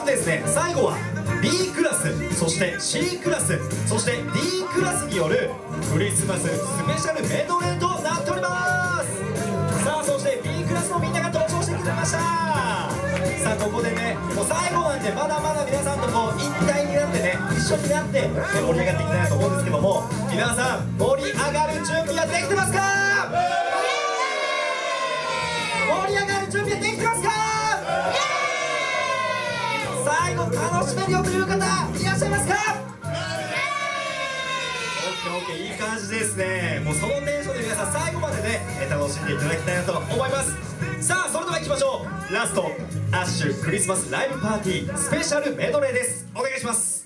とですね最後は B クラスそして C クラスそして D クラスによるクリスマススペシャルメドレーとなっております。さあそして B クラスのみんなが登場してくれました。さあここでねもう最後なんでまだまだ皆さんとこう一体になってね一緒になって盛り上がっていきたいなと思うんですけども皆さん盛り上がる準備はできてますか？盛り上がる準備はできてますか？最後楽しめるよという方いらっしゃいますか？オッケーオッケーいい感じですね。もうそのテンションで皆さん最後までね楽しんでいただきたいなと思います。さあそれでは行きましょう。ラストアッシュクリスマスライブパーティースペシャルメドレーです。お願いします。